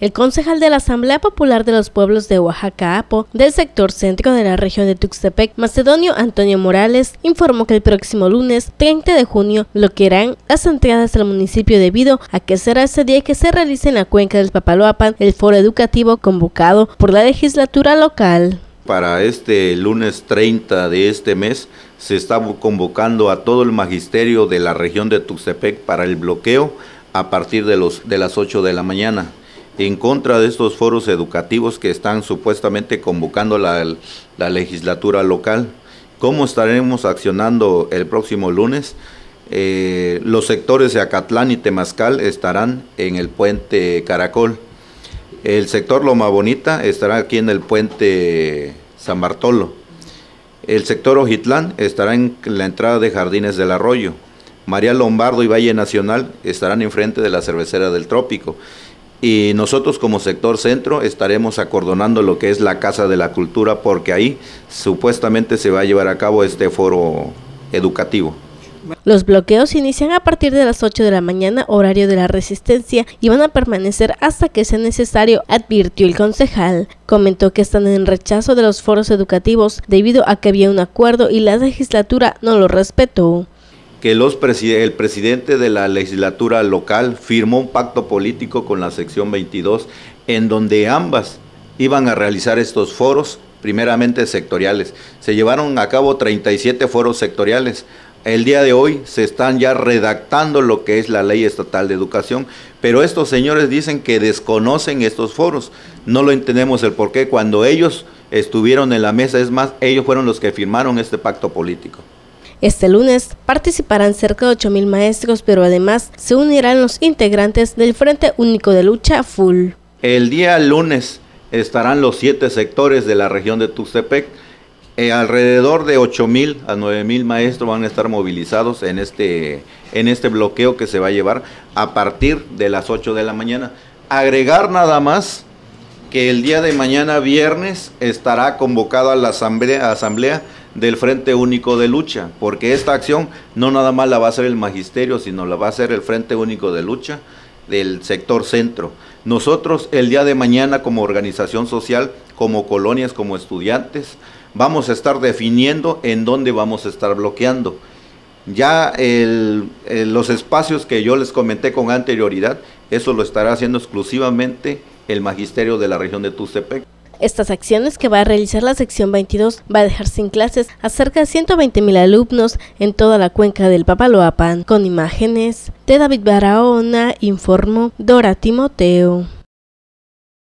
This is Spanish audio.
El concejal de la Asamblea Popular de los Pueblos de Oaxaca, APO, del sector centro de la región de Tuxtepec, Macedonio Antonio Morales, informó que el próximo lunes 30 de junio bloquearán las entradas al municipio debido a que será ese día que se realice en la cuenca del Papaloapan el foro educativo convocado por la legislatura local. Para este lunes 30 de este mes se está convocando a todo el magisterio de la región de Tuxtepec para el bloqueo a partir de, los, de las 8 de la mañana en contra de estos foros educativos que están supuestamente convocando la, legislatura local. ¿Cómo estaremos accionando el próximo lunes? Eh, los sectores de Acatlán y Temazcal estarán en el puente Caracol. El sector Loma Bonita estará aquí en el puente San Bartolo. El sector Ojitlán estará en la entrada de Jardines del Arroyo. María Lombardo y Valle Nacional estarán enfrente de la cervecera del Trópico y nosotros como sector centro estaremos acordonando lo que es la Casa de la Cultura porque ahí supuestamente se va a llevar a cabo este foro educativo. Los bloqueos inician a partir de las 8 de la mañana, horario de la resistencia, y van a permanecer hasta que sea necesario, advirtió el concejal. Comentó que están en rechazo de los foros educativos debido a que había un acuerdo y la legislatura no lo respetó que el presidente de la legislatura local firmó un pacto político con la sección 22 en donde ambas iban a realizar estos foros, primeramente sectoriales. Se llevaron a cabo 37 foros sectoriales. El día de hoy se están ya redactando lo que es la ley estatal de educación, pero estos señores dicen que desconocen estos foros. No lo entendemos el por qué. Cuando ellos estuvieron en la mesa, es más, ellos fueron los que firmaron este pacto político. Este lunes participarán cerca de 8.000 maestros, pero además se unirán los integrantes del Frente Único de Lucha Full. El día lunes estarán los siete sectores de la región de Tuxtepec. Eh, alrededor de 8.000 a 9.000 maestros van a estar movilizados en este, en este bloqueo que se va a llevar a partir de las 8 de la mañana. Agregar nada más que el día de mañana viernes estará convocada la asamblea, asamblea del Frente Único de Lucha, porque esta acción no nada más la va a hacer el magisterio, sino la va a hacer el Frente Único de Lucha del sector centro. Nosotros el día de mañana como organización social, como colonias, como estudiantes, vamos a estar definiendo en dónde vamos a estar bloqueando. Ya los espacios que yo les comenté con anterioridad, eso lo estará haciendo exclusivamente el magisterio de la región de Tustepec. Estas acciones que va a realizar la sección 22 va a dejar sin clases a cerca de 120 mil alumnos en toda la cuenca del Papaloapan. Con imágenes de David Barahona, informó Dora Timoteo.